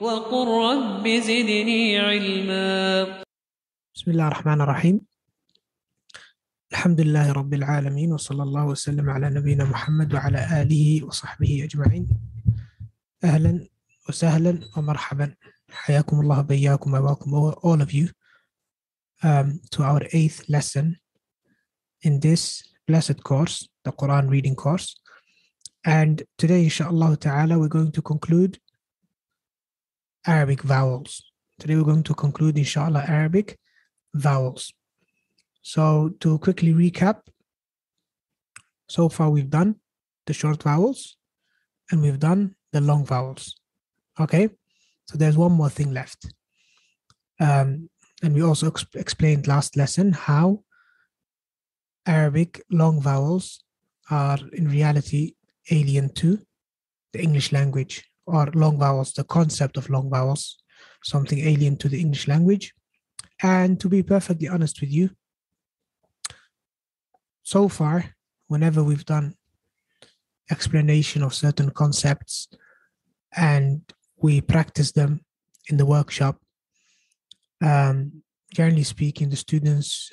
وقل رب زدني علما. بسم الله الرحمن الرحيم الحمد لله رب العالمين وصلى الله وسلم على نبينا محمد وعلى آله وصحبه أجمعين أهلا وسهلا ومرحبا حياكم الله بياكم وباكم all of you um, to our eighth lesson in this blessed course, the Quran reading course. And today, inshallah ta'ala, we're going to conclude Arabic vowels. Today, we're going to conclude, inshallah, Arabic vowels. So, to quickly recap, so far we've done the short vowels and we've done the long vowels. Okay, so there's one more thing left. Um, and we also ex- explained last lesson how Arabic long vowels are in reality alien to the English language, or long vowels, the concept of long vowels, something alien to the English language. And to be perfectly honest with you, so far, whenever we've done explanation of certain concepts and we practice them in the workshop, um, generally speaking, the students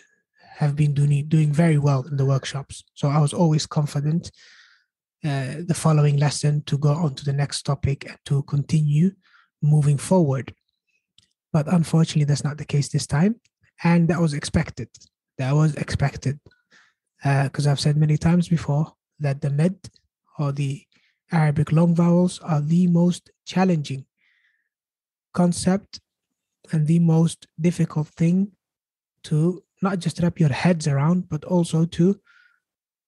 have been doing doing very well in the workshops. So I was always confident uh, the following lesson to go on to the next topic and to continue moving forward. But unfortunately, that's not the case this time, and that was expected. That was expected because uh, I've said many times before that the med or the Arabic long vowels are the most challenging concept and the most difficult thing to not just wrap your heads around, but also to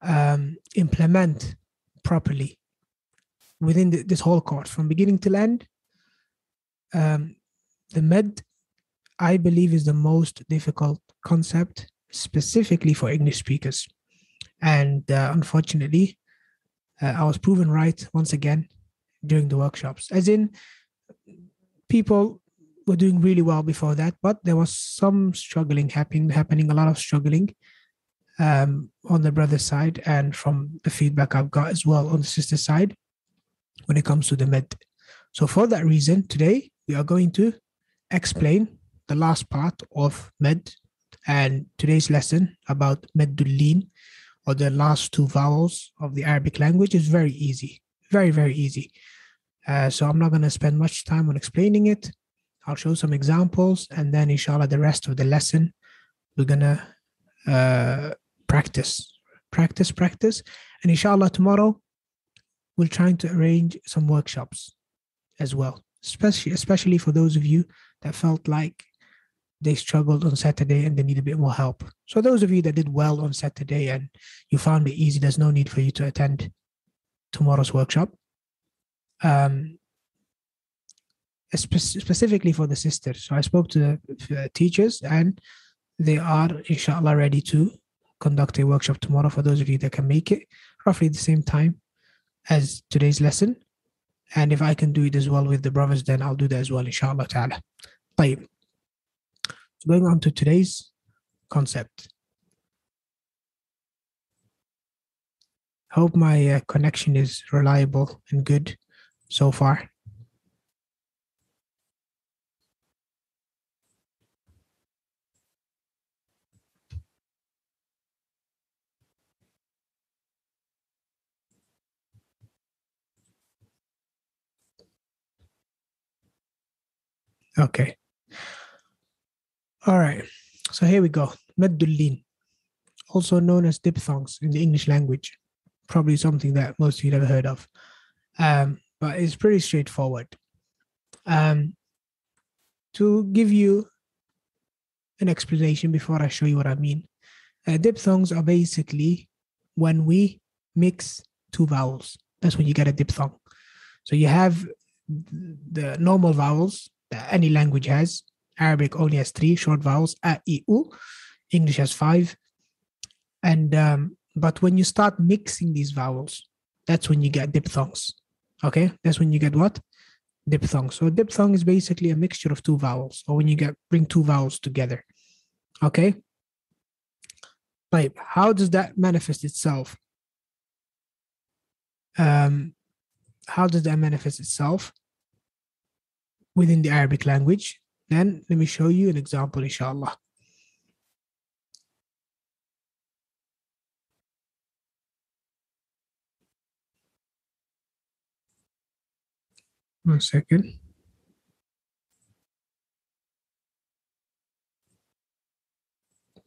um, implement properly within the, this whole course from beginning till end. Um, the med, I believe, is the most difficult concept specifically for English speakers. And uh, unfortunately, uh, I was proven right once again during the workshops, as in people were doing really well before that, but there was some struggling happening, happening a lot of struggling um, on the brother side, and from the feedback I've got as well on the sister side when it comes to the med. So for that reason, today we are going to explain the last part of med and today's lesson about Maddul Leen or the last two vowels of the Arabic language is very easy, very very easy. Uh, so I'm not going to spend much time on explaining it. I'll show some examples, and then inshallah, the rest of the lesson, we're gonna uh, practice, practice, practice, and inshallah, tomorrow we're trying to arrange some workshops as well, especially especially for those of you that felt like they struggled on Saturday and they need a bit more help. So those of you that did well on Saturday and you found it easy, there's no need for you to attend tomorrow's workshop. Um, specifically for the sisters. So I spoke to the teachers and they are, inshallah, ready to conduct a workshop tomorrow for those of you that can make it, roughly the same time as today's lesson. And if I can do it as well with the brothers, then I'll do that as well, inshallah ta'ala. طيب. So going on to today's concept. Hope my uh, connection is reliable and good so far. Okay. All right. So here we go. Maddul Leen, also known as diphthongs in the English language. Probably something that most of you never heard of. Um, but it's pretty straightforward. Um, to give you an explanation before I show you what I mean, uh, diphthongs are basically when we mix two vowels. That's when you get a diphthong. So you have the normal vowels that any language has. Arabic only has three short vowels, a, i, u. English has five. And um, but when you start mixing these vowels, that's when you get diphthongs. Okay, that's when you get what? Diphthong. So a diphthong is basically a mixture of two vowels, or when you get bring two vowels together. Okay. Right. How does that manifest itself? Um, how does that manifest itself? Within the Arabic language, then let me show you an example, inshallah. One second.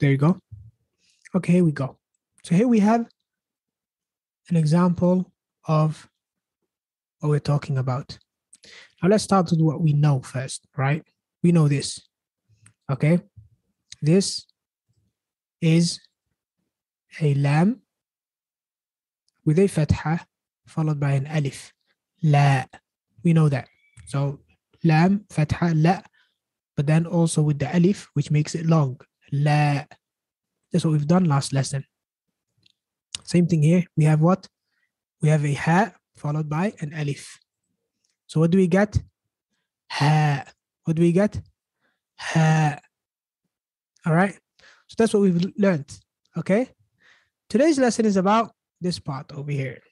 There you go. Okay, here we go. So here we have an example of what we're talking about. Now let's start with what we know first, right? We know this. Okay. This is a lam with a fatha followed by an alif. La. We know that. So lam, fatha, la, but then also with the alif, which makes it long. La. That's what we've done last lesson. Same thing here. We have what? We have a ha followed by an alif. So what do we get? Ha. What do we get? Ha. All right. So that's what we've learned. Okay. Today's lesson is about this part over here.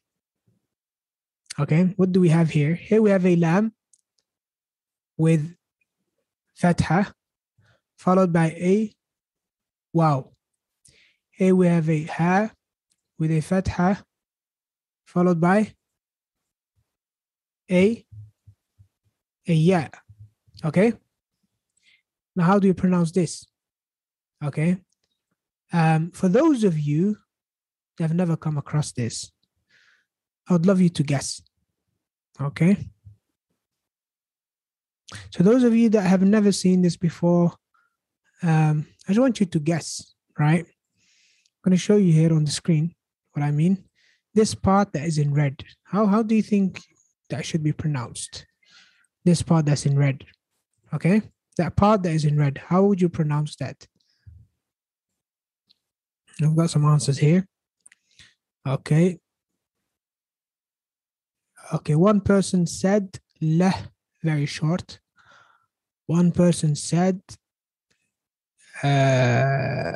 Okay. What do we have here? Here we have a lam with fatha followed by a waw. Here we have a ha with a fatha followed by a a ya. Okay. Now, how do you pronounce this? Okay. Um, for those of you that have never come across this, I would love you to guess. Okay. So, those of you that have never seen this before, um, I just want you to guess, right? I'm going to show you here on the screen what I mean. This part that is in red, how, how do you think that should be pronounced? This part that's in red, okay? That part that is in red, how would you pronounce that? I've got some answers here. Okay. Okay, one person said leh, very short. One person said uh,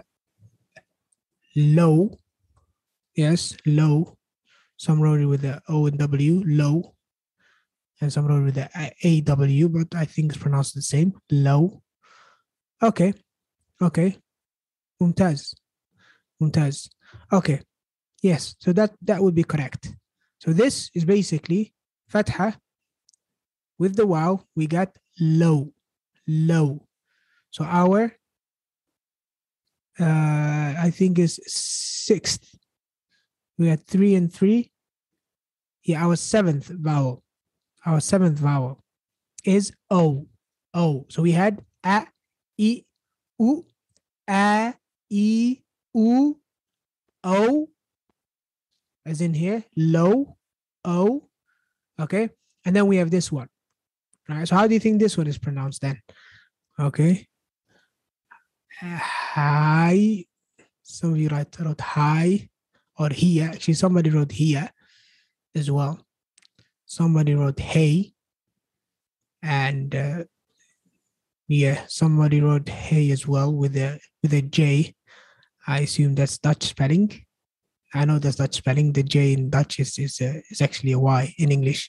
low. Yes, low. Some wrote it with the O and W, low. And some with the A W, but I think it's pronounced the same, low. Okay, okay. Mumtaz. Mumtaz. Okay. Yes, so that that would be correct. So this is basically fatha with the waw, we got low, low. So our uh I think is sixth. We had three and three. Yeah, our seventh vowel. Our seventh vowel is O. O. So we had a, e, u, a, e, u, o, as in here, low, o. Okay. And then we have this one. Right. So how do you think this one is pronounced then? Okay. Hi. Some of you write, wrote hi or here. Actually, somebody wrote here as well. Somebody wrote hey. And uh, yeah, somebody wrote hey as well with a with a J. I assume that's Dutch spelling. I know that's Dutch spelling. The J in Dutch is is, uh, is actually a Y in English.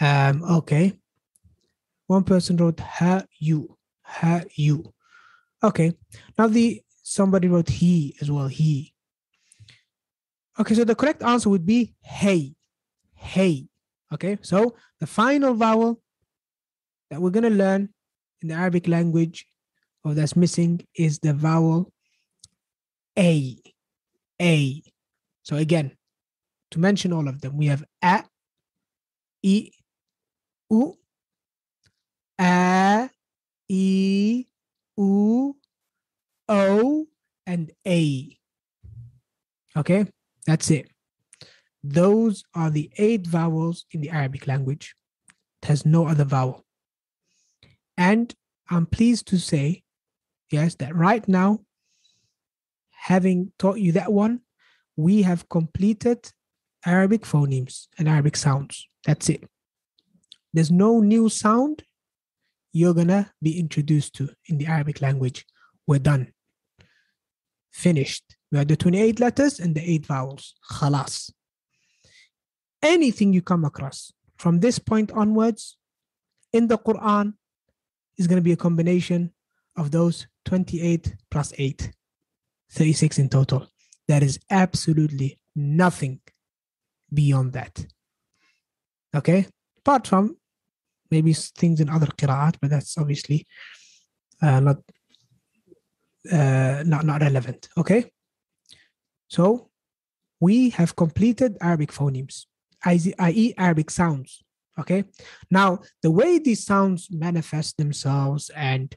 Um, okay. One person wrote ha you, ha you. Okay. Now the somebody wrote he as well. He. Okay, so the correct answer would be hey, hey. Okay, so the final vowel that we're gonna learn in the Arabic language, or that's missing, is the vowel a, a. So again, to mention all of them, we have a, e, u, a, e, u, o, and a. Okay, that's it. Those are the eight vowels in the Arabic language. It has no other vowel. And I'm pleased to say, yes, that right now, having taught you that one, we have completed Arabic phonemes and Arabic sounds. That's it. There's no new sound you're going to be introduced to in the Arabic language. We're done. Finished. We had the 28 letters and the 8 vowels. Khalas. Anything you come across from this point onwards, in the Quran is going to be a combination of those 28 plus 8, 36 in total. There is absolutely nothing beyond that. Okay, apart from maybe things in other qira'at, but that's obviously uh, not uh, not not relevant. Okay, so we have completed Arabic phonemes, i.e., Arabic sounds. Okay, now the way these sounds manifest themselves, and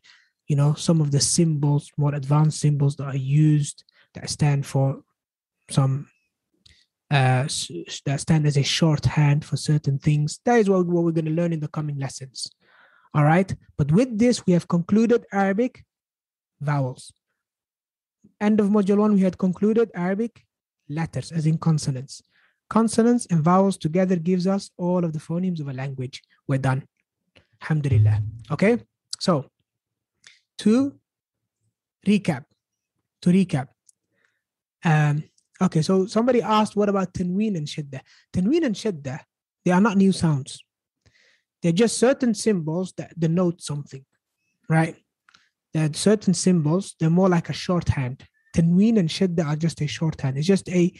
you know some of the symbols, more advanced symbols that are used that stand for some uh, that stand as a shorthand for certain things. That is what, what we're going to learn in the coming lessons. All right. But with this, we have concluded Arabic vowels. End of module one, we had concluded Arabic letters, as in consonants. Consonants and vowels together gives us all of the phonemes of a language. We're done. Alhamdulillah. Okay. So to recap, to recap, um, Okay, so somebody asked, what about tanween and shidda? Tanween and shidda, they are not new sounds. They're just certain symbols that denote something, right? They're certain symbols, they're more like a shorthand. Tanween and shidda are just a shorthand. It's just a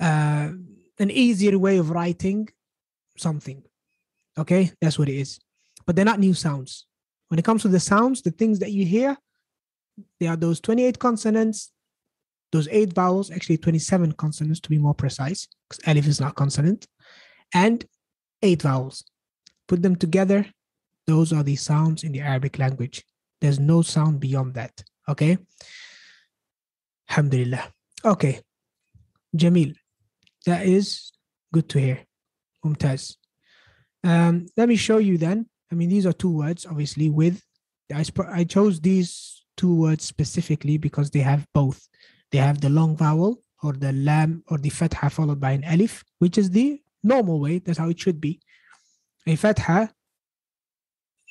uh, an easier way of writing something. Okay, that's what it is. But they're not new sounds. When it comes to the sounds, the things that you hear, they are those 28 consonants those eight vowels, actually 27 consonants to be more precise, because alif is not consonant, and eight vowels. Put them together, those are the sounds in the Arabic language. There's no sound beyond that. Okay. Alhamdulillah. Okay. Jamil. That is good to hear. Mumtaz. Um, let me show you then. I mean, these are two words, obviously, with I, I chose these two words specifically because they have both they have the long vowel or the lam or the fatha followed by an alif, which is the normal way. That's how it should be. A fatha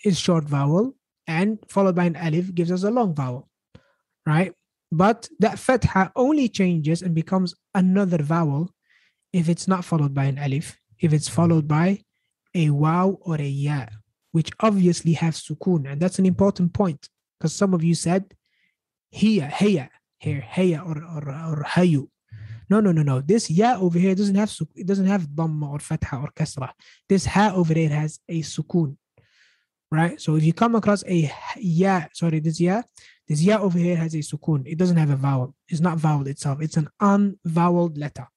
is short vowel and followed by an alif gives us a long vowel, right? But that fatha only changes and becomes another vowel if it's not followed by an alif, if it's followed by a waw or a ya, which obviously have sukun. And that's an important point because some of you said hiya, hiya here, heya or, or, or hayu. No, no, no, no. This ya over here doesn't have it doesn't have dhamma or fatha or kasra. This ha over there has a sukun, right? So if you come across a ya, sorry, this ya, this ya over here has a sukun. It doesn't have a vowel. It's not vowel itself. It's an unvoweled letter.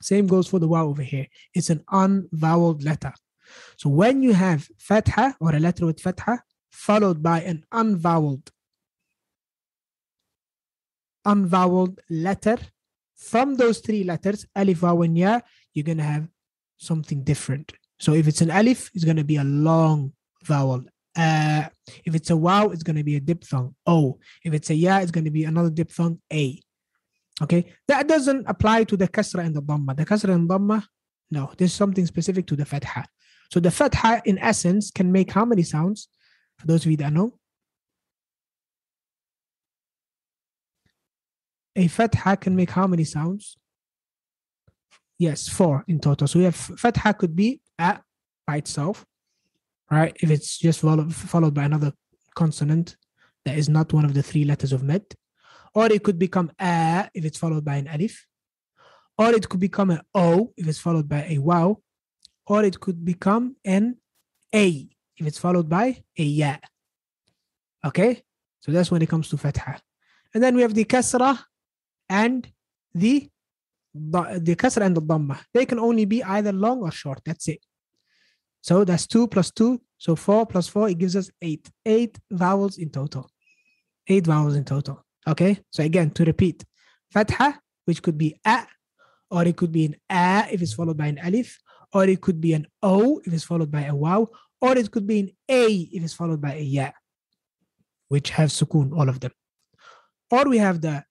Same goes for the waw over here. It's an unvoweled letter. So when you have fatha or a letter with fatha followed by an unvoweled unvoweled letter. From those three letters, alif, vaw, and ya, you're going to have something different. So if it's an alif, it's going to be a long vowel. Uh, if it's a waw, it's going to be a diphthong. O. If it's a ya, it's going to be another diphthong. A. Okay, that doesn't apply to the kasra and the dhamma. The kasra and dhamma, no, there's something specific to the fatha. So the fatha, in essence, can make how many sounds? For those of you that know, a fatha can make how many sounds? Yes, four in total. So we have fatha could be a by itself, right? If it's just followed, followed by another consonant that is not one of the three letters of med. Or it could become a if it's followed by an alif. Or it could become an o if it's followed by a waw. Or it could become an a if it's followed by a ya. Okay? So that's when it comes to fatha. And then we have the kasra and the the kasra and the dhamma. They can only be either long or short. That's it. So that's two plus two. So four plus four, it gives us eight. Eight vowels in total. Eight vowels in total. Okay. So again, to repeat, fatha, which could be a, or it could be an a if it's followed by an alif, or it could be an o if it's followed by a waw, or it could be an a if it's followed by a ya, which have sukun, all of them. Or we have the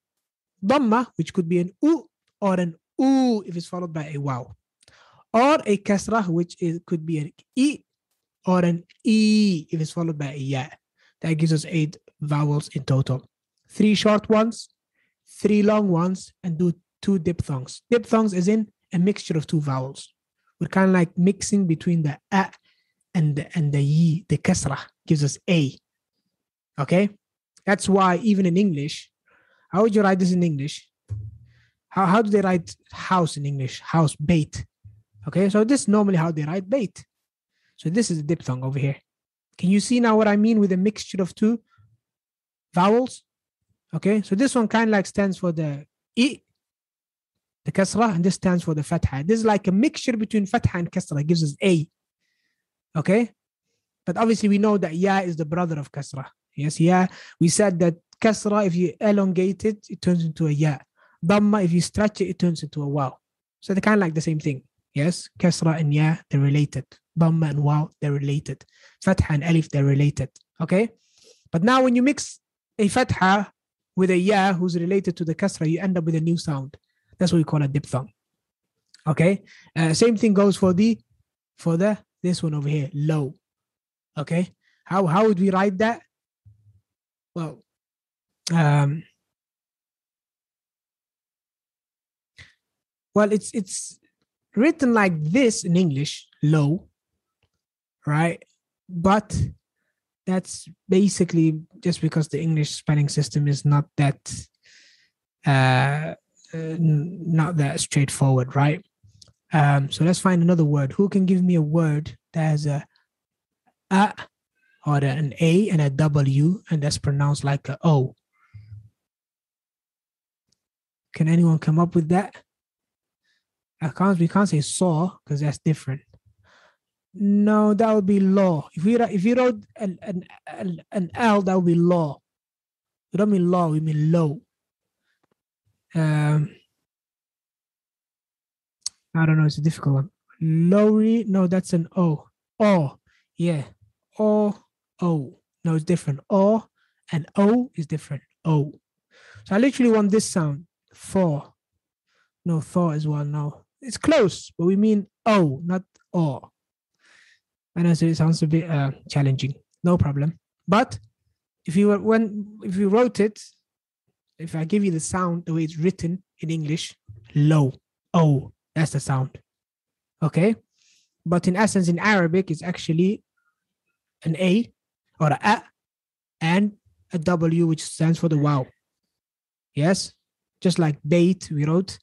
dhamma, which could be an u or an u if it's followed by a waw, or a kasrah, which is, could be an e or an e if it's followed by a ya. That gives us eight vowels in total. Three short ones, three long ones, and do two diphthongs. Diphthongs is in a mixture of two vowels. We're kind of like mixing between the a and the, and the yi, the kasra, gives us a. Okay, that's why even in English, how would you write this in English? How how do they write house in English? House bait. Okay, so this is normally how they write bait. So this is a diphthong over here. Can you see now what I mean with a mixture of two vowels? Okay, so this one kind of like stands for the i, the kasra, and this stands for the fatha. This is like a mixture between fatha and kasra. It gives us a. Okay, but obviously we know that ya is the brother of kasra. Yes, ya. We said that kasra, if you elongate it, it turns into a ya. Dhamma, if you stretch it, it turns into a waw. So they're kind of like the same thing. Yes, kasra and ya, they're related. Dhamma and waw, they're related. Fatha and alif, they're related. Okay, but now when you mix a fatha with a ya who's related to the kasra, you end up with a new sound. That's what we call a diphthong. Okay. Uh, same thing goes for the for the this one over here, low. Okay. How how would we write that? Well, um, well, it's it's written like this in English, low, right? But that's basically just because the English spelling system is not that uh, uh, not that straightforward, right? Um, so let's find another word. Who can give me a word that has a a or an a and a w and that's pronounced like a o? Can anyone come up with that? I can't. We can't say saw because that's different. No, that would be law. If we if you wrote an an an, an L, that would be law. We don't mean law. We mean low. Um, I don't know. It's a difficult one. Lowry. No, that's an O. O. Yeah. O. O. No, it's different. O and O is different. O. So I literally want this sound. Thor. No, Thor as well. No, it's close, but we mean O, not O. I know it sounds a bit uh, challenging. No problem. But if you were when if you wrote it, if I give you the sound the way it's written in English, low, oh, that's the sound. Okay, but in essence, in Arabic, it's actually an A or a A and a W, which stands for the waw. Yes, just like bait, we wrote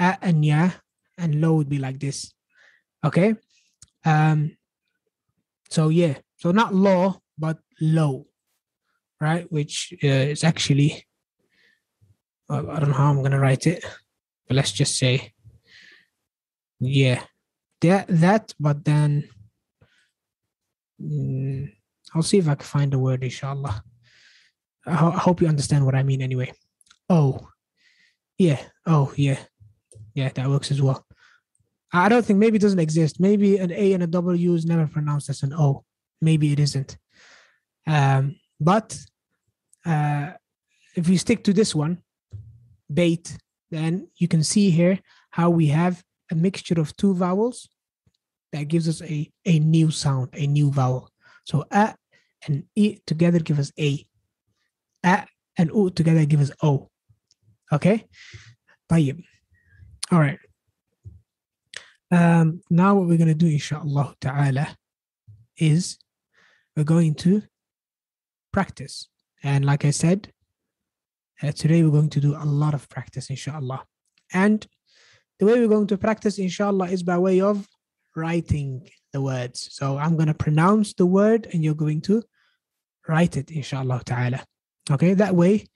A and ya, and low would be like this. Okay. Um, so yeah, so not law, but low, right? Which uh, is actually, uh, I don't know how I'm gonna write it, but let's just say, yeah, that that. But then, mm, I'll see if I can find the word, inshallah. I, ho- I hope you understand what I mean, anyway. Oh, yeah. Oh, yeah, yeah. That works as well. I don't think maybe it doesn't exist. Maybe an A and a W is never pronounced as an O. Maybe it isn't. Um, but uh, if we stick to this one, bait, then you can see here how we have a mixture of two vowels that gives us a, a new sound, a new vowel. So a and e together give us a. A and u together give us o. Okay? طيب. All right. Um, now what we're going to do, inshallah ta'ala, is we're going to practice. And like I said, uh, today we're going to do a lot of practice, inshallah. And the way we're going to practice, inshallah, is by way of writing the words. So I'm going to pronounce the word and you're going to write it, inshallah ta'ala. Okay, that way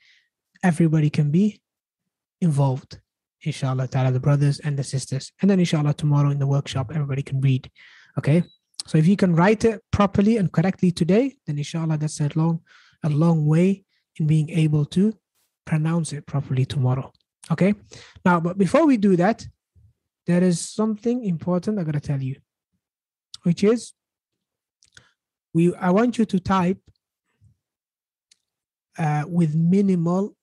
everybody can be involved inshallah ta'ala the brothers and the sisters. And then inshallah tomorrow in the workshop everybody can read okay? So if you can write it properly and correctly today then inshallah that's a long a long way in being able to pronounce it properly tomorrow okay? Now but before we do that there is something important i got to tell you which is we i want you to type uh, with minimal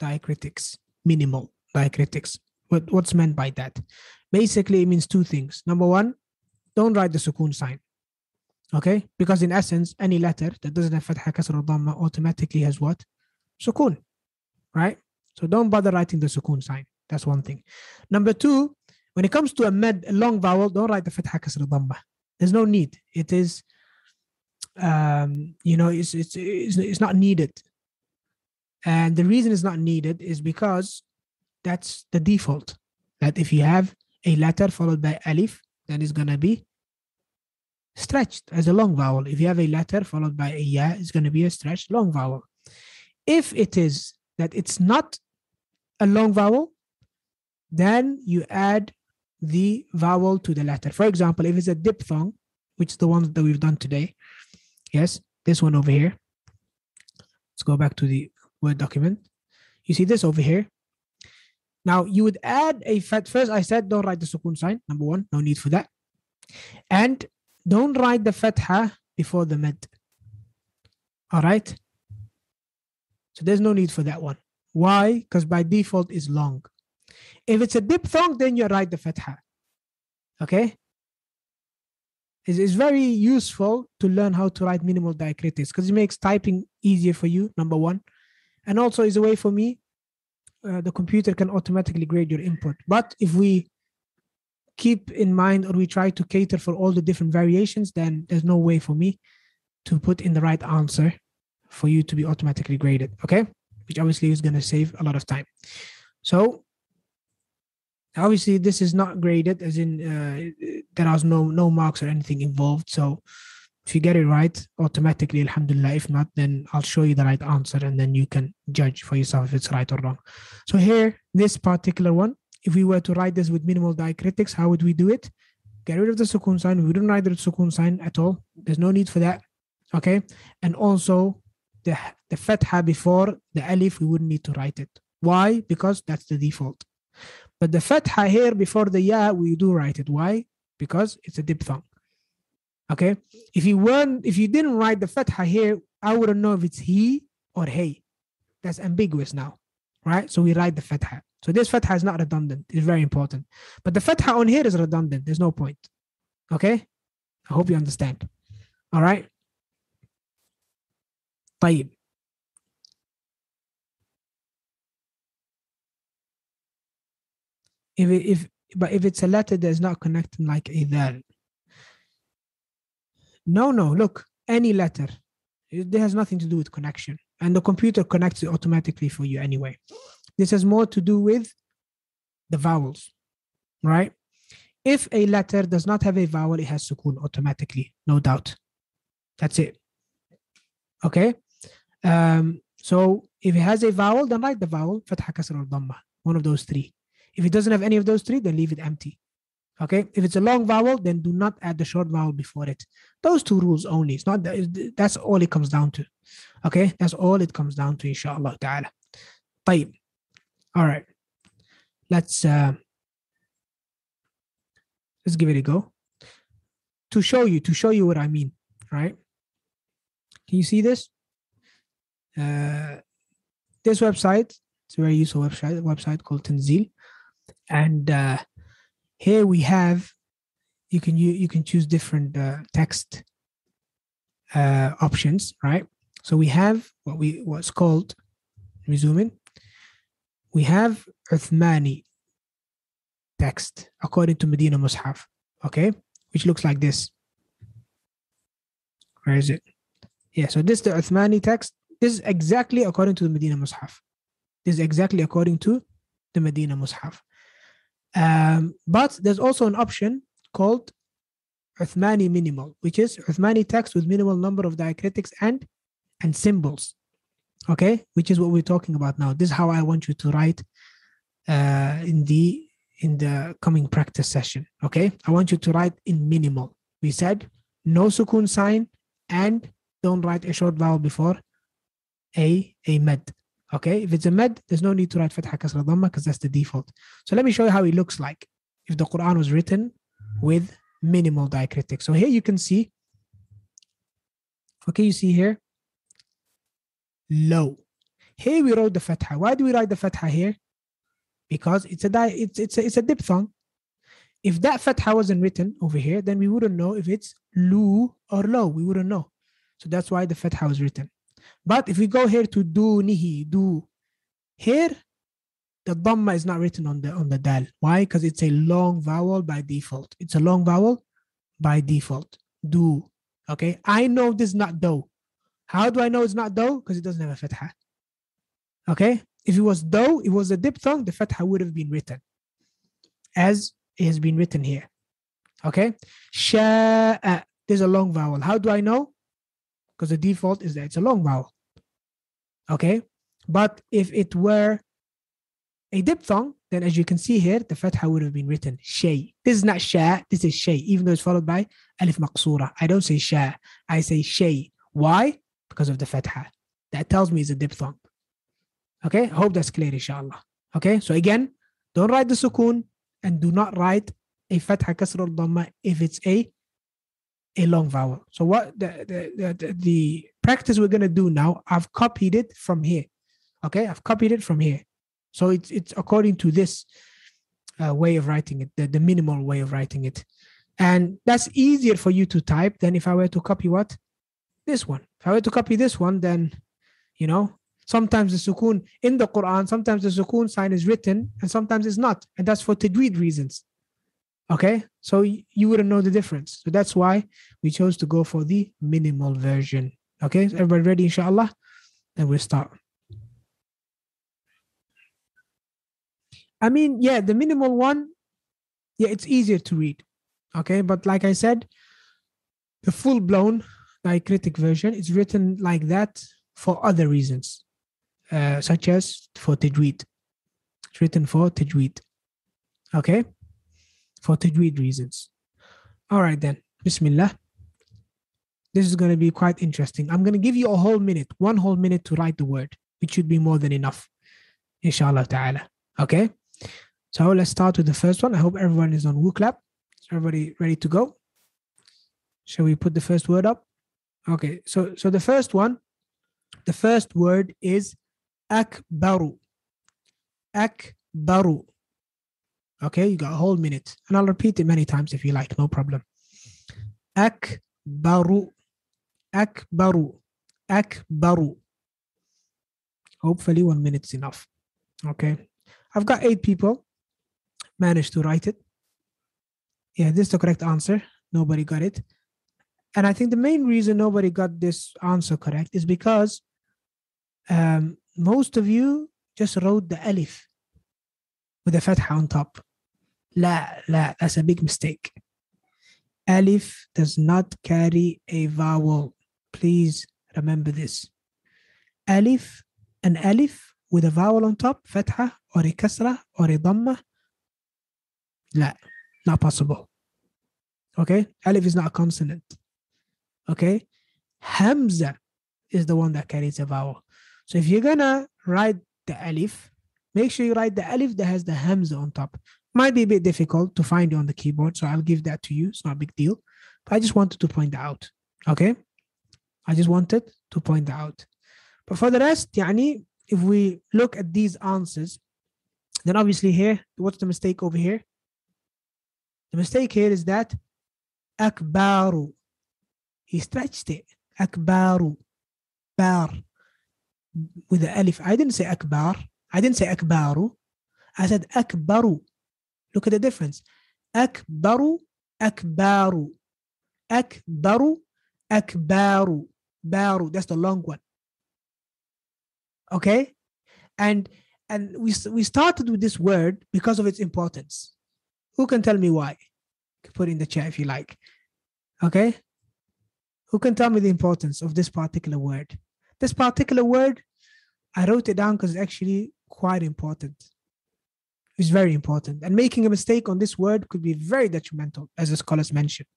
diacritics minimal diacritics. What, what's meant by that? Basically, it means two things. Number one, don't write the sukoon sign. Okay? Because in essence, any letter that doesn't have fatha, kasra, dhamma automatically has what? Sukoon. Right? So don't bother writing the sukoon sign. That's one thing. Number two, when it comes to a med, a long vowel, don't write the fatha, kasra, dhamma. There's no need. It is um, you know, it's, it's it's it's not needed. And the reason it's not needed is because that's the default. That if you have a letter followed by alif, then it's gonna be stretched as a long vowel. If you have a letter followed by a ya, it's gonna be a stretched long vowel. If it is that it's not a long vowel, then you add the vowel to the letter. For example, if it's a diphthong, which is the one that we've done today, yes, this one over here. Let's go back to the Word document. You see this over here. Now you would add a fat. First, I said don't write the sukun sign. Number one, no need for that. And don't write the fatha before the med. All right. So there's no need for that one. Why? Because by default is long. If it's a diphthong, then you write the fatha. Okay. It's, it's very useful to learn how to write minimal diacritics because it makes typing easier for you. Number one and also is a way for me uh, the computer can automatically grade your input. But if we keep in mind or we try to cater for all the different variations then there's no way for me to put in the right answer for you to be automatically graded okay? Which obviously is going to save a lot of time. So obviously this is not graded as in uh, there was no no marks or anything involved. So if you get it right, automatically, alhamdulillah. If not, then I'll show you the right answer and then you can judge for yourself if it's right or wrong. So here, this particular one, if we were to write this with minimal diacritics, how would we do it? Get rid of the sukun sign. We don't write the sukun sign at all. There's no need for that. Okay. And also the, the fatha before the alif, we wouldn't need to write it. Why? Because that's the default. But the fatha here before the ya, we do write it. Why? Because it's a diphthong. Okay. If you weren't, if you didn't write the fatha here, I wouldn't know if it's he or hey. That's ambiguous now, right? So we write the fatha. So this fatha is not redundant. It's very important. But the fatha on here is redundant. There's no point. Okay. I hope you understand. All right. طيب. If it, if but if it's a letter that's not connecting like a dal, no, no, look, any letter. It has nothing to do with connection. And the computer connects it automatically for you anyway. This has more to do with the vowels, right? If a letter does not have a vowel, it has sukun automatically, no doubt. That's it. Okay. Um, so if it has a vowel, then write the vowel, fatha, kasr, or dhamma, one of those three. If it doesn't have any of those three, then leave it empty. Okay, if it's a long vowel, then do not add the short vowel before it. Those two rules only. It's not that, that's all it comes down to. Okay, that's all it comes down to, inshallah ta'ala. طيب. All right. Let's uh let's give it a go. To show you, to show you what I mean, right? Can you see this? Uh this website, it's a very useful website, website called Tanzil. And uh here we have, you can you, you can choose different uh, text uh, options, right? So we have what we what's called, resuming, we have Uthmani text according to Medina Mus'haf, okay, which looks like this. Where is it? Yeah, so this is the Uthmani text. This is exactly according to the Medina Mus'haf. This is exactly according to the Medina Mus'haf. Um, but there's also an option called Uthmani minimal, which is Uthmani text with minimal number of diacritics and and symbols. Okay, which is what we're talking about now. This is how I want you to write uh, in the in the coming practice session. Okay, I want you to write in minimal. We said no sukun sign and don't write a short vowel before a a med. Okay, if it's a med, there's no need to write fatha kasra dhamma because that's the default. So let me show you how it looks like if the Quran was written with minimal diacritics. So here you can see, okay, you see here, low. Here we wrote the fatha. Why do we write the fatha here? Because it's a di- it's it's a, it's a diphthong. If that fatha wasn't written over here, then we wouldn't know if it's lu or low. We wouldn't know. So that's why the fatha was written. But if we go here to do nihi, do here, the dhamma is not written on the on the dal. Why? Because it's a long vowel by default. It's a long vowel by default. Do. Okay, I know this is not do. How do I know it's not do? Because it doesn't have a fatha. Okay, if it was do, it was a diphthong, the fatha would have been written as it has been written here. Okay, sha'a, there's a long vowel. How do I know? Because the default is that it's a long vowel. Okay, but if it were a diphthong, then as you can see here, the fatha would have been written shay. This is not sha, this is shay, even though it's followed by alif maqsura. I don't say sha, I say shay. Why? Because of the fatha. That tells me it's a diphthong. Okay, hope that's clear, inshallah. Okay, so again, don't write the sukoon and do not write a fatha kasr al dhamma if it's a a long vowel. So what the the, the, the practice we're going to do now, I've copied it from here. Okay, I've copied it from here. So it's it's according to this uh, way of writing it, the, the minimal way of writing it. And that's easier for you to type than if I were to copy what? This one. If I were to copy this one, then, you know, sometimes the sukoon in the Quran, sometimes the sukoon sign is written and sometimes it's not. And that's for tajweed reasons. Okay. So you wouldn't know the difference. So that's why we chose to go for the minimal version. Okay. Everybody ready, inshallah? Then we'll start. I mean, yeah, the minimal one, yeah, it's easier to read. Okay, but like I said, the full blown diacritic version is written like that for other reasons, uh, such as for tajweed. It's written for tajweed. Okay, for tajweed reasons. All right, then, Bismillah. This is going to be quite interesting. I'm going to give you a whole minute, one whole minute to write the word, which should be more than enough, inshallah ta'ala. Okay. So let's start with the first one. I hope everyone is on Wooclap. Is everybody ready to go? Shall we put the first word up? Okay, so so the first one, the first word is akbaru. Akbaru. Okay, you got a whole minute. And I'll repeat it many times if you like, no problem. Akbaru. Akbaru. Akbaru. Hopefully one minute's enough. Okay. I've got eight people managed to write it. Yeah, this is the correct answer. Nobody got it. And I think the main reason nobody got this answer correct is because um, most of you just wrote the alif with a fatha on top. La, la, that's a big mistake. Alif does not carry a vowel. Please remember this. Alif, an alif with a vowel on top, fatha or a kasra or a dhamma. La, not possible. Okay, alif is not a consonant. Okay, hamza is the one that carries a vowel. So if you're gonna write the alif, make sure you write the alif that has the hamza on top. Might be a bit difficult to find it on the keyboard, so I'll give that to you. It's not a big deal, but I just wanted to point that out. Okay, I just wanted to point that out. But for the rest, يعني, if we look at these answers, then obviously here, what's the mistake over here? The mistake here is that akbaru. He stretched it. Akbaru. Bar. With the alif. I didn't say akbar. I didn't say akbaru. I said akbaru. Look at the difference. Akbaru. Akbaru. Akbaru. Akbaru. Baru. That's the long one. Okay? And and we we started with this word because of its importance. Who can tell me why? Put in the chat if you like. Okay. Who can tell me the importance of this particular word? This particular word, I wrote it down because it's actually quite important. It's very important. And making a mistake on this word could be very detrimental, as the scholars mentioned.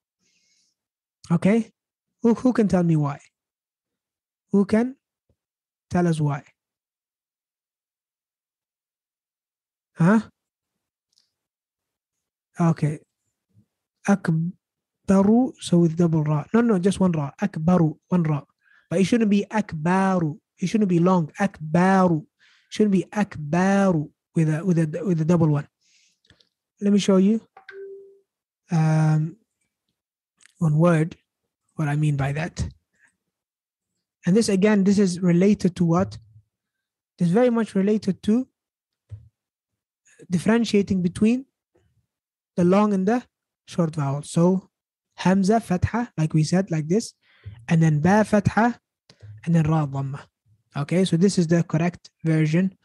Okay? Who, who can tell me why? Who can tell us why? Huh? Okay. Akbaru, so with double ra. No, no, just one ra. Akbaru, one ra. But it shouldn't be akbaru. It shouldn't be long. Akbaru. It shouldn't be akbaru with a with a with a double one. Let me show you. Um, one word, what I mean by that. And this again, this is related to what? This is very much related to differentiating between the long and the short vowel. So Hamza fatha, like we said, like this, and then ba fatha, and then ra dhamma. Okay, so this is the correct version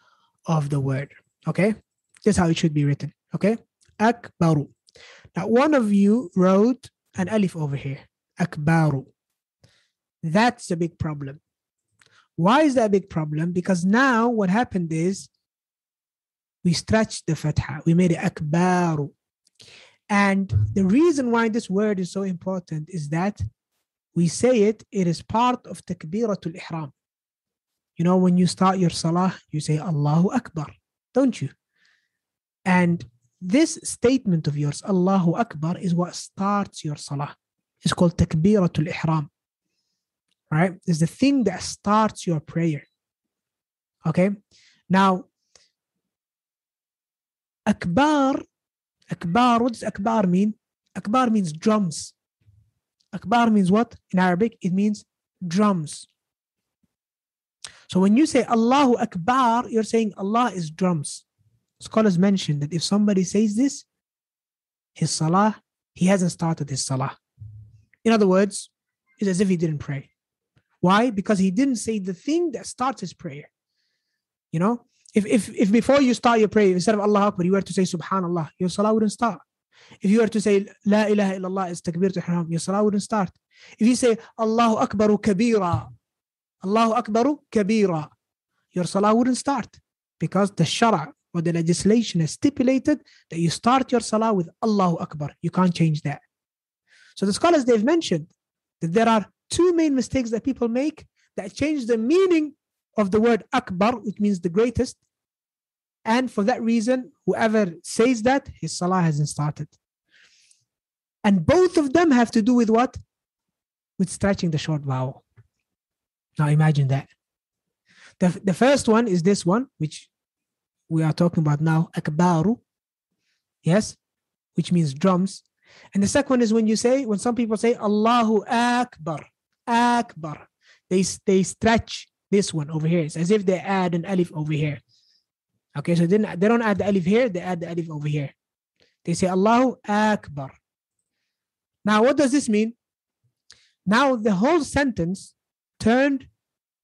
of the word. Okay, this is how it should be written. Okay, akbaru. Now, one of you wrote an alif over here, akbaru. That's a big problem. Why is that a big problem? Because now what happened is we stretched the fatha, we made it akbaru. And the reason why this word is so important is that we say it, it is part of takbiratul ihram. You know, when you start your salah, you say Allahu Akbar, don't you? And this statement of yours, Allahu Akbar, is what starts your salah. It's called takbiratul ihram. Right? It's the thing that starts your prayer. Okay? Now, Akbar, Akbar, what does Akbar mean? Akbar means drums. Akbar means what in Arabic? It means drums. So when you say Allahu Akbar, you're saying Allah is drums. Scholars mention that if somebody says this, his salah, he hasn't started his salah. In other words, it's as if he didn't pray. Why? Because he didn't say the thing that starts his prayer. You know, if if if before you start your prayer, instead of Allah Akbar, you were to say Subhanallah, your salah wouldn't start. If you were to say La ilaha illallah is takbiratul ihram, your salah wouldn't start. If you say Allahu Akbaru kabira, Allahu Akbaru kabira, your salah wouldn't start because the shara or the legislation has stipulated that you start your salah with Allahu Akbar. You can't change that. So the scholars they've mentioned that there are two main mistakes that people make that change the meaning of the word Akbar, which means the greatest. And for that reason, whoever says that, his salah hasn't started. And both of them have to do with what? With stretching the short vowel. Now imagine that. The, the first one is this one, which we are talking about now, akbaru. Yes, which means drums. And the second is when you say, when some people say Allahu Akbar, Akbar, they, they stretch this one over here. It's as if they add an alif over here. Okay, so then they don't add the alif here, they add the alif over here. They say Allahu Akbar. Now, what does this mean? Now, the whole sentence turned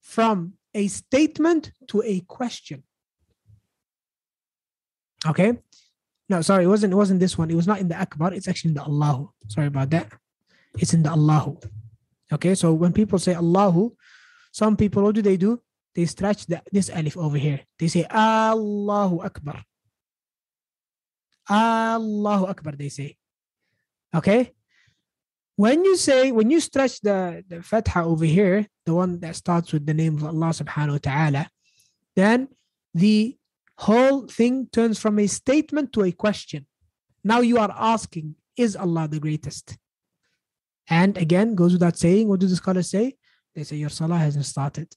from a statement to a question. Okay. No, sorry, it wasn't. It wasn't this one. It was not in the Akbar. It's actually in the Allahu. Sorry about that. It's in the Allahu. Okay. So when people say Allahu, some people what do they do? They stretch the, this alif over here. They say Allahu Akbar. Allahu Akbar. They say. Okay. When you say when you stretch the the fatha over here, the one that starts with the name of Allah Subhanahu wa Taala, then the whole thing turns from a statement to a question. Now you are asking, is Allah the greatest? And again, goes without saying, what do the scholars say? They say your salah hasn't started.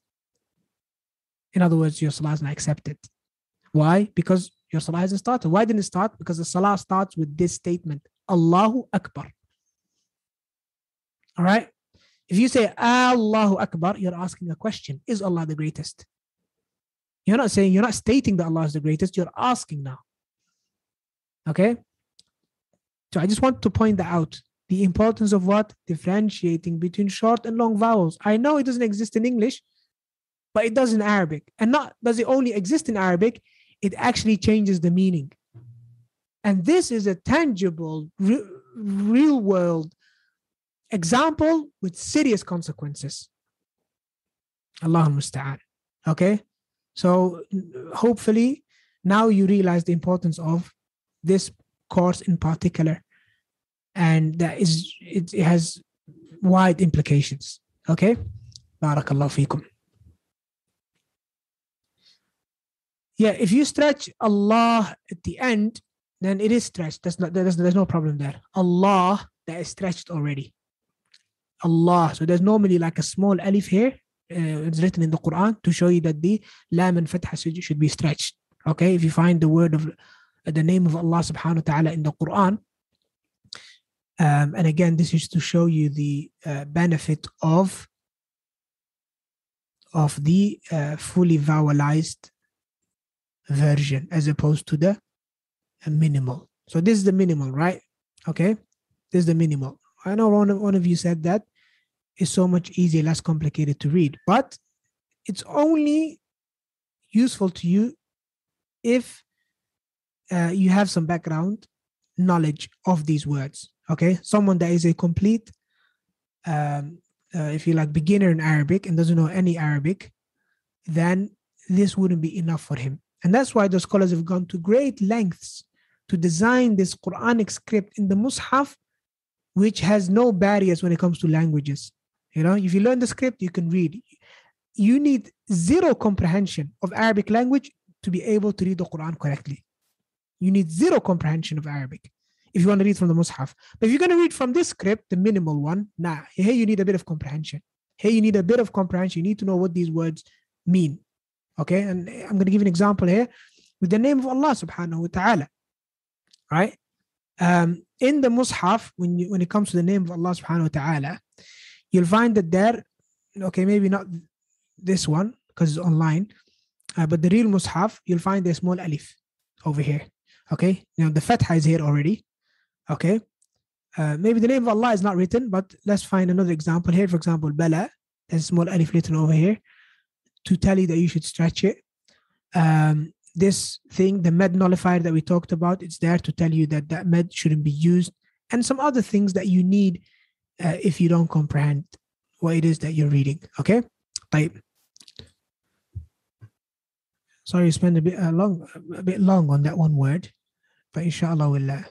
In other words, your salah is not accepted. Why? Because your salah hasn't started. Why didn't it start? Because the salah starts with this statement, Allahu Akbar. All right? If you say Allahu Akbar, you're asking a question. Is Allah the greatest? You're not saying, you're not stating that Allah is the greatest, you're asking now. Okay? So I just want to point that out. The importance of what? Differentiating between short and long vowels. I know it doesn't exist in English, but it does in Arabic. And not does it only exist in Arabic, it actually changes the meaning. And this is a tangible, re- real world example with serious consequences. Allah musta'an. Okay? So hopefully now you realize the importance of this course in particular, and that is it, it has wide implications. Okay, barakallah fikum. Yeah, if you stretch Allah at the end, then it is stretched. That's not there's, there's no problem there. Allah that is stretched already. Allah. So there's normally like a small alif here uh, it's written in the Quran to show you that the lam and fatha should be stretched. Okay, if you find the word of uh, the name of Allah subhanahu wa ta'ala in the Quran. Um, and again, this is to show you the uh, benefit of of the uh, fully vowelized version as opposed to the minimal. So this is the minimal, right? Okay, this is the minimal. I know one of, one of you said that is so much easier, less complicated to read, but it's only useful to you if uh, you have some background knowledge of these words. Okay, someone that is a complete, um, uh, if you like, beginner in Arabic and doesn't know any Arabic, then this wouldn't be enough for him. And that's why the scholars have gone to great lengths to design this Quranic script in the Mus'haf, which has no barriers when it comes to languages. You know, if you learn the script, you can read. You need zero comprehension of Arabic language to be able to read the Quran correctly. You need zero comprehension of Arabic if you want to read from the Mus'haf. But if you're going to read from this script, the minimal one, nah, here you need a bit of comprehension. Here you need a bit of comprehension. You need to know what these words mean. Okay, and I'm going to give an example here with the name of Allah subhanahu wa ta'ala. Right? Um, in the Mus'haf, when you when it comes to the name of Allah subhanahu wa ta'ala, you'll find that there, okay, maybe not this one because it's online, uh, but the real Mus'haf, you'll find a small alif over here. Okay, now the fatha is here already. Okay, uh, maybe the name of Allah is not written, but let's find another example here. For example, Bala, there's a small alif written over here to tell you that you should stretch it. Um, this thing, the med nullifier that we talked about, it's there to tell you that that med shouldn't be used, and some other things that you need uh, if you don't comprehend what it is that you're reading. Okay, type. Sorry, you spent a bit uh, long, a bit long on that one word, but inshallah we'll uh,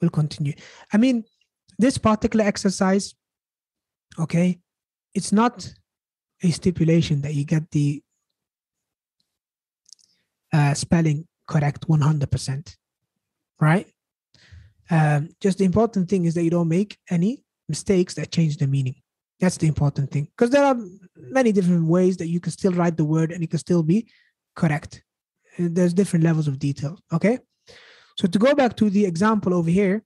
we'll continue. I mean, this particular exercise, okay, it's not a stipulation that you get the uh, spelling correct 100%, right? Um, just the important thing is that you don't make any mistakes that change the meaning. That's the important thing because there are many different ways that you can still write the word and it can still be correct. There's different levels of detail. Okay. So to go back to the example over here,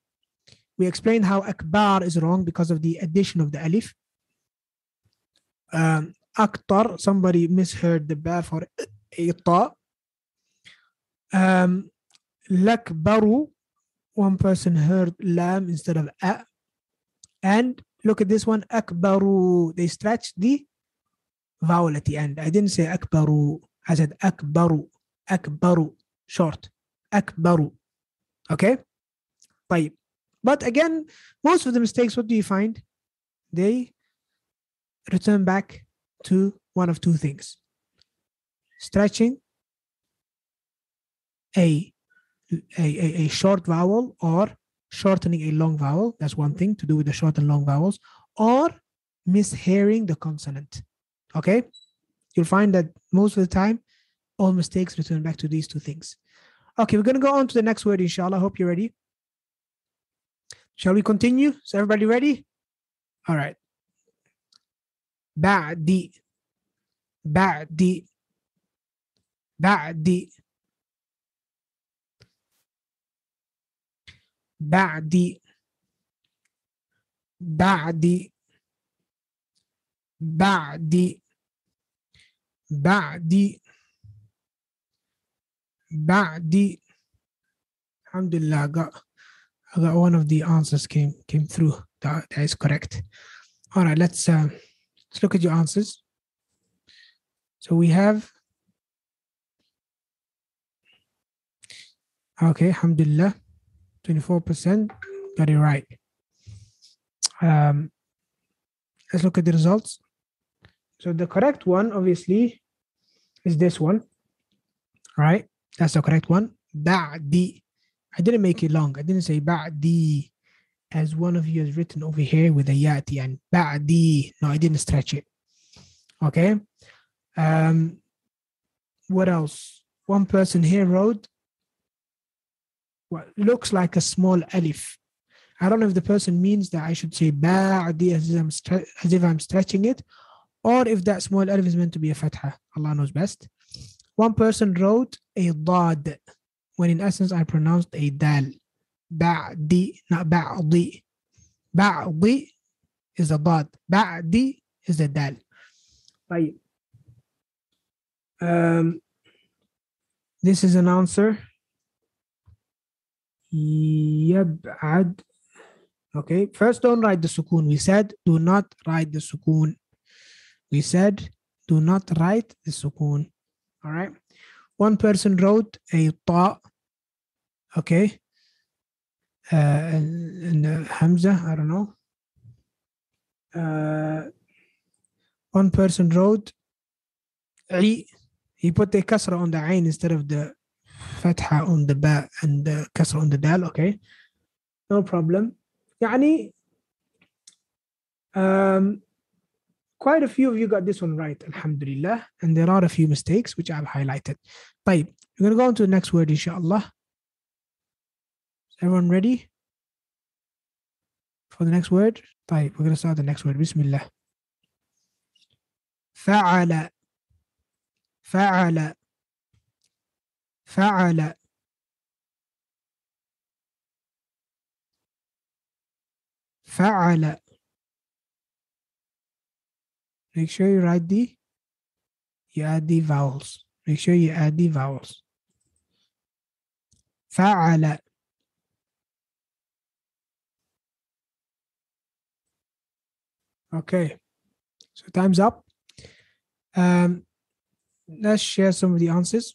we explained how akbar is wrong because of the addition of the alif. Um, aktar, somebody misheard the ba for ita. Um, lakbaru, one person heard lam instead of a. And look at this one, akbaru. They stretched the vowel at the end. I didn't say akbaru. I said akbaru. Akbaru. Short. Akbaru. Okay? طيب. But again, most of the mistakes, what do you find? They return back to one of two things stretching a, a, a, a short vowel or shortening a long vowel. That's one thing to do with the short and long vowels, or mishearing the consonant. Okay? You'll find that most of the time, all mistakes return back to these two things. Okay, we're going to go on to the next word, inshallah. Hope you're ready. Shall we continue? Is everybody ready? All right. Ba'di. Ba'di. Ba'di. بعد بعد بعد بعد بعد Alhamdulillah, I got, I got one of the answers came came through. That, that is correct. All right, let's uh, let's look at your answers. So we have okay, Alhamdulillah, 24% got it right. Um, let's look at the results. So the correct one, obviously, is this one, right? That's the correct one. Ba'di. I didn't make it long. I didn't say ba'di as one of you has written over here with a yati and ba'di. No, I didn't stretch it. Okay. Um, what else? One person here wrote what looks like a small alif. I don't know if the person means that I should say ba'di as if I'm, stre- as if I'm stretching it, or if that small alif is meant to be a fatha. Allah knows best. One person wrote a dad, when in essence I pronounced a dal. Ba'di, not ba'di. Ba'di is a dad. Ba'di is a dal. Um, this is an answer. يبعد Okay, first don't write the sukoon. We said do not write the sukoon. We said do not write the sukoon. All right. One person wrote a ta. Okay. Uh, and, and uh, Hamza, I don't know. Uh, one person wrote I. He put the kasra on the ain instead of the fatha on the ba and the kasra on the dal. Okay. No problem. يعني um, quite a few of you got this one right, alhamdulillah. And there are a few mistakes which I've highlighted. طيب, we're going to go on to the next word, inshallah. Is everyone ready for the next word? طيب, we're going to start the next word. Bismillah. فعل فعل فعل فعل Make sure you write the, you add the vowels. Make sure you add the vowels. فعل Okay, so time's up. Um, let's share some of the answers.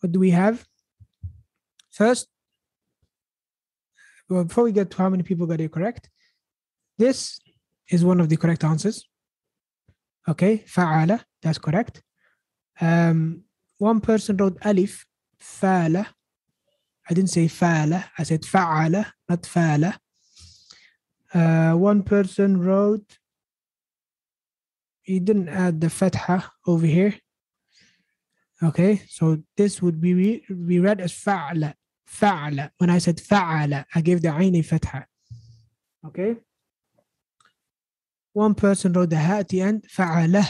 What do we have? First, well, before we get to how many people got it correct, this is one of the correct answers. Okay, fa'ala, that's correct. Um, one person wrote alif, fa'ala. I didn't say fa'ala, I said fa'ala, not fa'ala. Uh, one person wrote, he didn't add the fatha over here. Okay, so this would be, re- be read as fa'ala, fa'ala. When I said fa'ala, I gave the ayn a fatha. Okay. One person wrote the ha at the end, fa'alah.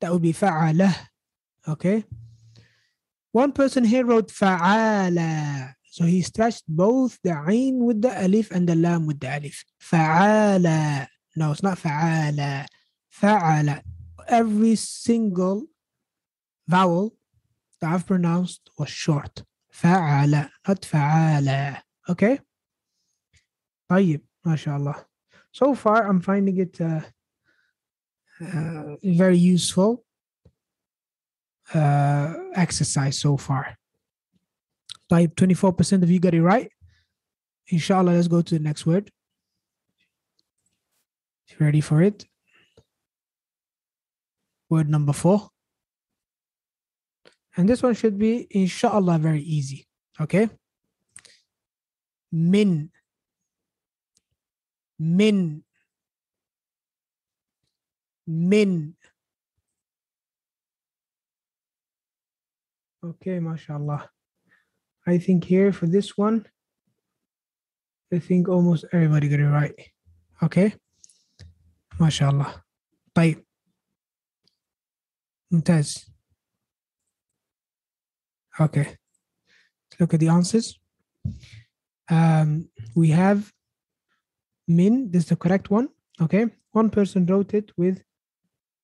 That would be fa'alah. Okay. One person here wrote fa'ala. So he stretched both the ain with the alif and the lam with the alif. Fa'ala. No, it's not fa'ala. Fa'ala. Every single vowel that I've pronounced was short. فعل, not فعال. Okay? طيب, mashallah. So far, I'm finding it uh, uh, very useful uh, exercise so far. Tayyib 24% of you got it right. Inshallah, let's go to the next word. Ready for it? Word number four. And this one should be, inshallah, very easy. Okay? Min. Min. Min. Okay, mashallah. I think here for this one, I think almost everybody got it right. Okay? Mashallah. Bye. Mumtaz. Okay. Look at the answers. Um, we have min, this is the correct one. Okay. One person wrote it with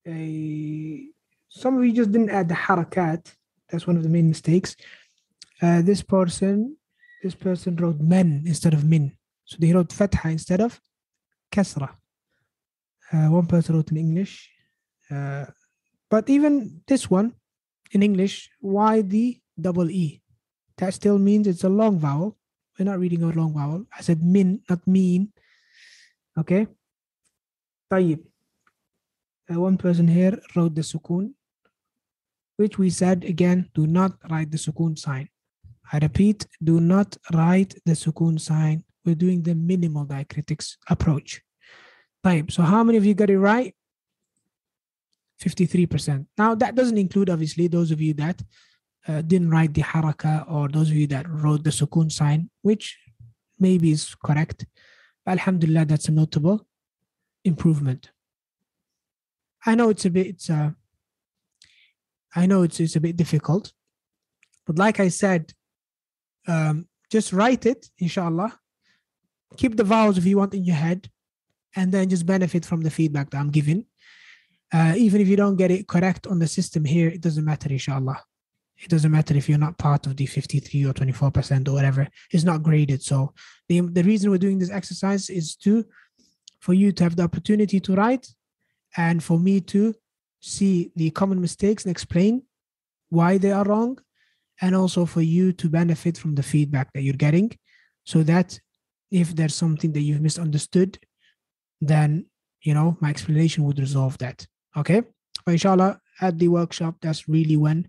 a, some of you just didn't add the harakat. That's one of the main mistakes. Uh, this person, this person wrote men instead of min. So they wrote fatha instead of kasra. Uh, one person wrote in English. Uh, but even this one in English, why the double E. That still means it's a long vowel. We're not reading a long vowel. I said min, not mean. Okay. Tayyib. Uh, one person here wrote the sukun, which we said again, do not write the sukun sign. I repeat, do not write the sukun sign. We're doing the minimal diacritics approach. Tayyib. So how many of you got it right? 53%. Now that doesn't include obviously those of you that uh, didn't write the haraka or those of you that wrote the sukun sign, which maybe is correct. Alhamdulillah, that's a notable improvement. I know it's a bit, it's a, I know it's, it's a bit difficult, but like I said, um, just write it, inshallah. Keep the vowels if you want in your head, and then just benefit from the feedback that I'm giving. Uh, even if you don't get it correct on the system here, it doesn't matter, inshallah. It doesn't matter if you're not part of the 53 or 24% or whatever. It's not graded. So the, the reason we're doing this exercise is to for you to have the opportunity to write and for me to see the common mistakes and explain why they are wrong and also for you to benefit from the feedback that you're getting so that if there's something that you've misunderstood then you know my explanation would resolve that okay but inshallah at the workshop that's really when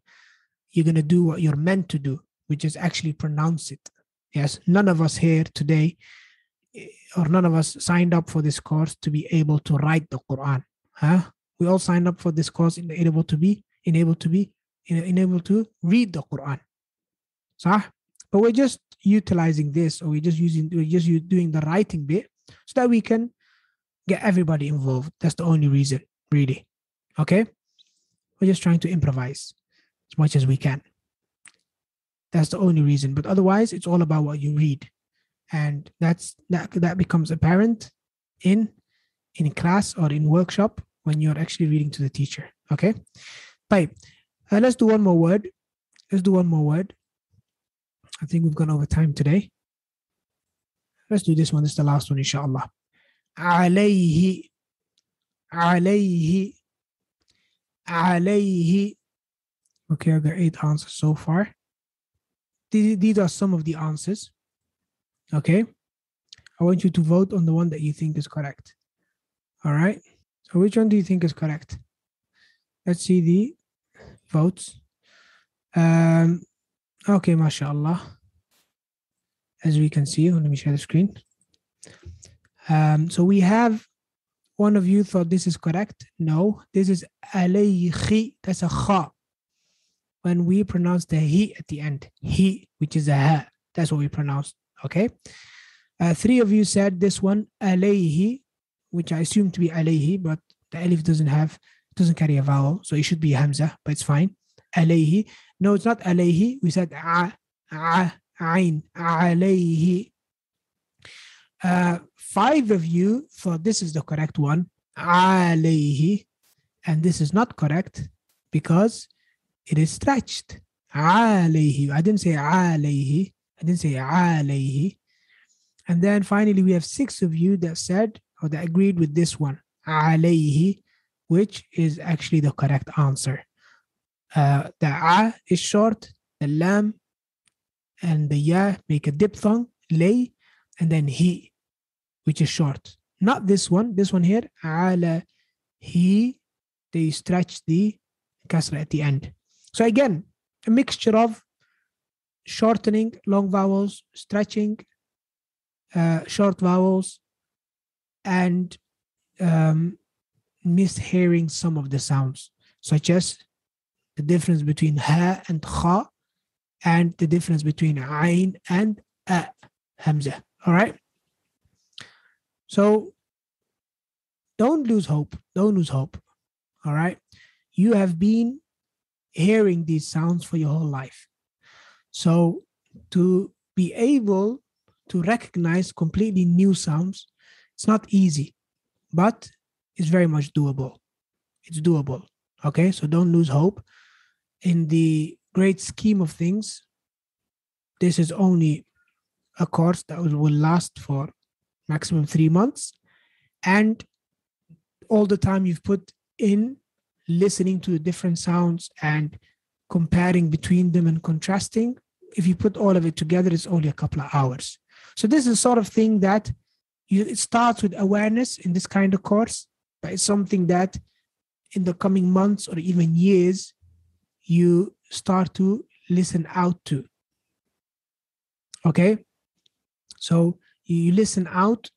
you're going to do what you're meant to do which is actually pronounce it. Yes none of us here today eh, or none of us signed up for this course to be able to write the quran huh? We all signed up for this course in able to be enabled to be enabled to read the quran. So but we're just utilizing this or we're just using we're just doing the writing bit so that we can get everybody involved. That's the only reason really okay? We're just trying to improvise as much as we can. That's the only reason. But otherwise, it's all about what you read. And that's that that becomes apparent in in class or in workshop when you're actually reading to the teacher. Okay. Tayyib. Uh, let's do one more word. Let's do one more word. I think we've gone over time today. Let's do this one. This is the last one, inshallah. Alayhi. Alayhi. Alayhi. Okay, I got eight answers so far. These, these are some of the answers. Okay. I want you to vote on the one that you think is correct. All right. So which one do you think is correct? Let's see the votes. Um, Okay, mashallah. As we can see, let me share the screen. Um, so we have one of you thought this is correct. No, this is alayhi. That's a kha. When we pronounce the he at the end, he, which is a ha, that's what we pronounce. Okay. Uh, three of you said this one alayhi, which I assume to be alayhi, but the alif doesn't have doesn't carry a vowel, so it should be hamza, but it's fine. Alayhi. No, it's not alayhi. We said a, a, ain, alayhi. Uh, five of you thought this is the correct one, alayhi, and this is not correct because it is stretched. Alayhi. I didn't say alayhi. I didn't say alayhi. And then finally, we have six of you that said or that agreed with this one, alayhi, which is actually the correct answer. Uh, the a is short, the lam and the ya make a diphthong, lay, and then he, which is short. Not this one, this one here, ala, he, they stretch the kasra at the end. So again, a mixture of shortening long vowels, stretching uh, short vowels, and um, mishearing some of the sounds, such as the difference between ha and kha and the difference between ain and a hamza. All right? So don't lose hope. Don't lose hope. All right? You have been hearing these sounds for your whole life. So to be able to recognize completely new sounds it's not easy but it's very much doable. It's doable okay? So don't lose hope. In the great scheme of things, this is only a course that will last for maximum three months. And all the time you've put in listening to the different sounds and comparing between them and contrasting, if you put all of it together, it's only a couple of hours. So this is the sort of thing that you, it starts with awareness in this kind of course, but it's something that in the coming months or even years, you start to listen out to. Okay? So you listen out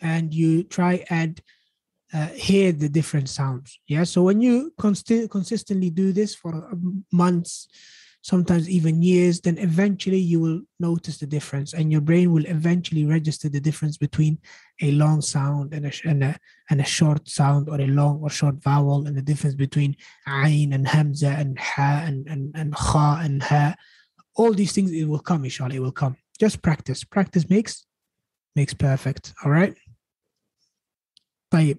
and you try and uh, hear the different sounds. Yeah. So when you const- consistently do this for months, sometimes even years, then eventually you will notice the difference and your brain will eventually register the difference between a long sound and a, and a, and a short sound or a long or short vowel and the difference between ain and hamza and ha and, and, and kha and ha. All these things, it will come, inshallah, it will come. Just practice. Practice makes makes perfect. All right. طيب.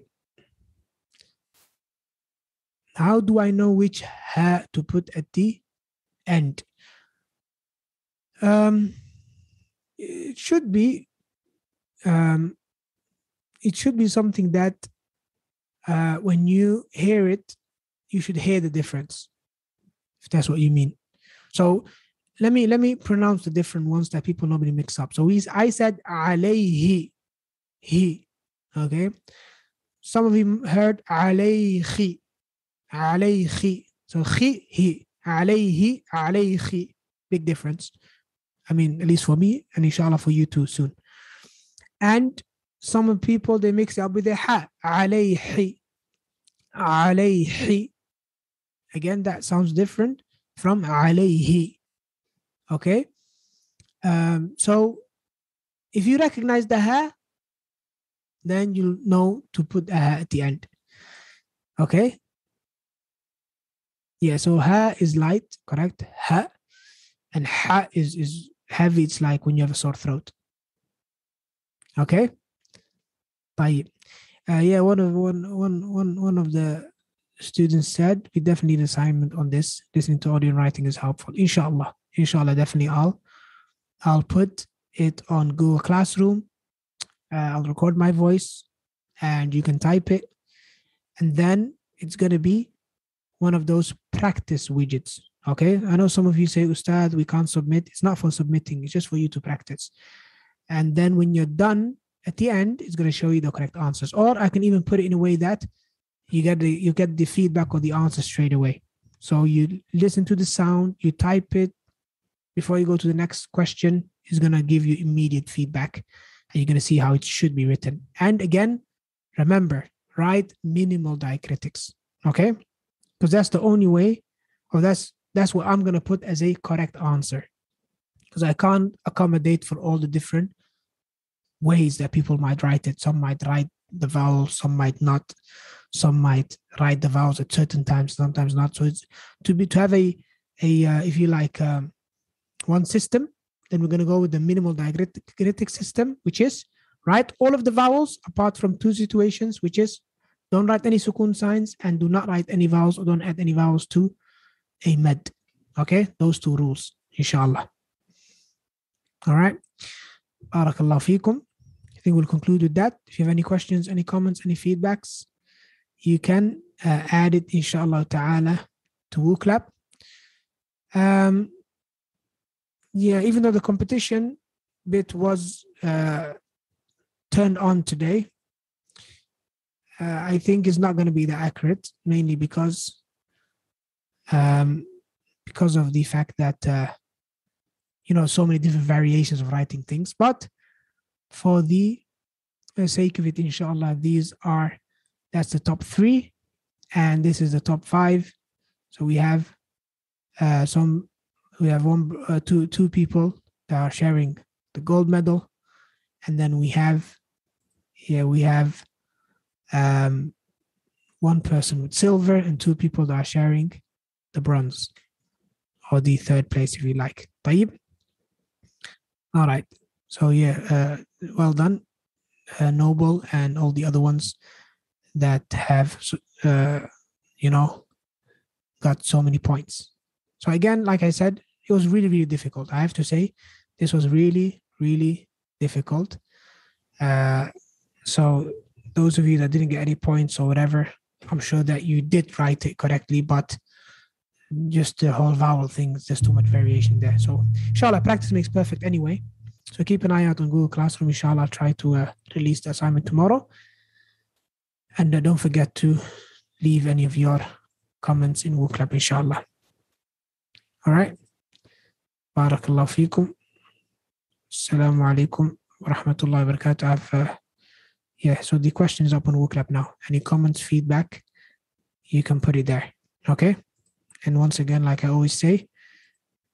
how do I know which ha to put at the end. Um, it should be um, it should be something that uh, when you hear it, you should hear the difference, if that's what you mean. So let me let me pronounce the different ones that people normally mix up. So we I said alayhi, he, okay. Some of you heard alayhi, alayhi. So he, he, alayhi, alayhi. Big difference. I mean, at least for me, and inshallah for you too soon. And some people they mix it up with the ha, alayhi, alayhi. Again, that sounds different from alayhi. Okay. Um, so if you recognize the ha, then you'll know to put a ha at the end. Okay. Yeah, so ha is light, correct? Ha. And ha is is heavy. It's like when you have a sore throat. Okay. طيب. Uh, yeah, one of one one one one of the students said we definitely need assignment on this. Listening to audio and writing is helpful. Inshallah. Inshallah, definitely I'll I'll put it on Google Classroom. Uh, I'll record my voice and you can type it. And then it's gonna be one of those practice widgets. Okay. I know some of you say, Ustad, we can't submit. It's not for submitting, it's just for you to practice. And then when you're done at the end, it's going to show you the correct answers. Or I can even put it in a way that you get the you get the feedback or the answer straight away. So you listen to the sound, you type it before you go to the next question. It's going to give you immediate feedback, and you're going to see how it should be written. And again, remember, write minimal diacritics. Okay, because that's the only way, or that's that's what I'm going to put as a correct answer. Because I can't accommodate for all the different ways that people might write it. Some might write the vowels, some might not. Some might write the vowels at certain times, sometimes not. So it's to be to have a a uh, if you like um, one system, then we're going to go with the minimal diacritic system, which is write all of the vowels apart from two situations, which is don't write any sukun signs and do not write any vowels or don't add any vowels to a med. Okay, those two rules, inshallah. All right. Barakallah fikum. I think we'll conclude with that. If you have any questions, any comments, any feedbacks, you can uh, add it, inshallah ta'ala, to Wooclap. Um, yeah, even though the competition bit was uh, turned on today, uh, I think it's not going to be that accurate, mainly because um, because of the fact that uh, you know so many different variations of writing things. But for the sake of it, inshallah, these are that's the top three, and this is the top five. So we have uh, some, we have one, uh, two, two people that are sharing the gold medal, and then we have, here we have, um, one person with silver and two people that are sharing the bronze or the third place if you like. Taib. All right. So yeah, uh, well done, uh, Noble, and all the other ones that have, uh, you know, got so many points. So again, like I said, it was really really difficult. I have to say, this was really really difficult. Uh, so those of you that didn't get any points or whatever, I'm sure that you did write it correctly, but just the whole vowel thing, there's too much variation there. So inshallah, practice makes perfect anyway. So keep an eye out on Google Classroom. Inshallah, I'll try to uh, release the assignment tomorrow. And uh, don't forget to leave any of your comments in Wooclap, inshallah. All right. Barakallah feekum. Assalamu alaikum wa rahmatullahi wa barakatuh yeah so the question is up on Wooclap now. Any comments feedback? You can put it there okay? And once again like i always say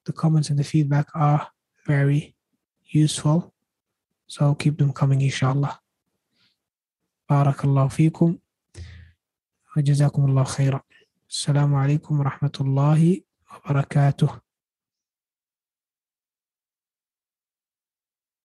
the comments and the feedback are very useful. So keep them coming inshallah. Barakallahu feekum. وجزاكم الله خيرا السلام عليكم rahmatullahi wa barakatuh.